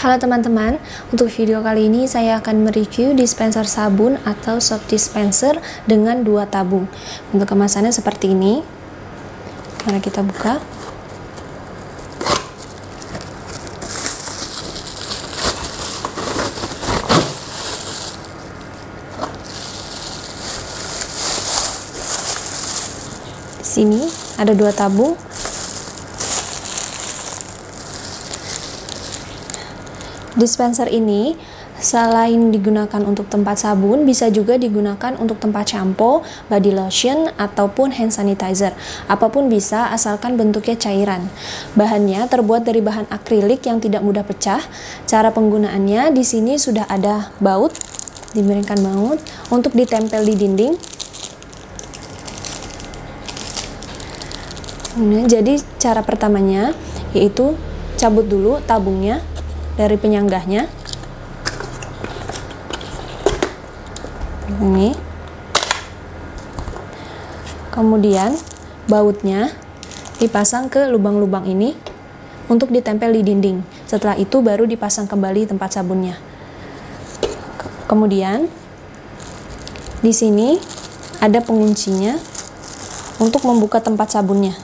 Halo teman-teman, untuk video kali ini saya akan mereview dispenser sabun atau soap dispenser dengan dua tabung. Untuk kemasannya seperti ini. Mari kita buka. Di sini ada dua tabung Dispenser ini selain digunakan untuk tempat sabun, bisa juga digunakan untuk tempat shampoo, body lotion, ataupun hand sanitizer. Apa pun bisa, asalkan bentuknya cairan. Bahannya terbuat dari bahan akrilik yang tidak mudah pecah. Cara penggunaannya di sini sudah ada baut, diberikan baut untuk ditempel di dinding. Nah, jadi cara pertamanya yaitu cabut dulu tabungnya dari penyanggahnya. Ini. Kemudian bautnya dipasang ke lubang-lubang ini untuk ditempel di dinding. Setelah itu baru dipasang kembali tempat sabunnya. Kemudian di sini ada penguncinya untuk membuka tempat sabunnya.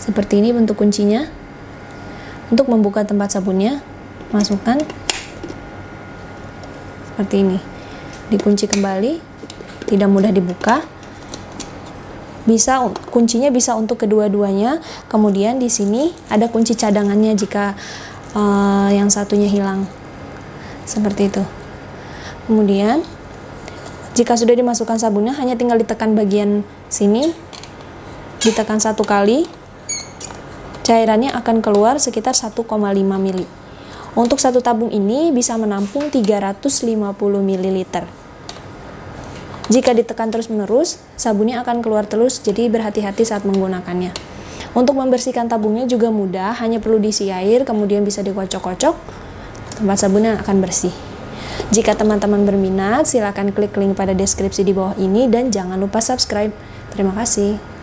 Seperti ini bentuk kuncinya untuk membuka tempat sabunnya, masukkan seperti ini. Dikunci kembali, tidak mudah dibuka. Bisa kuncinya bisa untuk kedua-duanya. Kemudian di sini ada kunci cadangannya jika uh, yang satunya hilang. Seperti itu. Kemudian jika sudah dimasukkan sabunnya hanya tinggal ditekan bagian sini ditekan satu kali cairannya akan keluar sekitar 1,5 ml. Untuk satu tabung ini bisa menampung 350 ml. Jika ditekan terus-menerus, sabunnya akan keluar terus, jadi berhati-hati saat menggunakannya. Untuk membersihkan tabungnya juga mudah, hanya perlu diisi air, kemudian bisa dikocok-kocok, tempat sabunnya akan bersih. Jika teman-teman berminat, silakan klik link pada deskripsi di bawah ini dan jangan lupa subscribe. Terima kasih.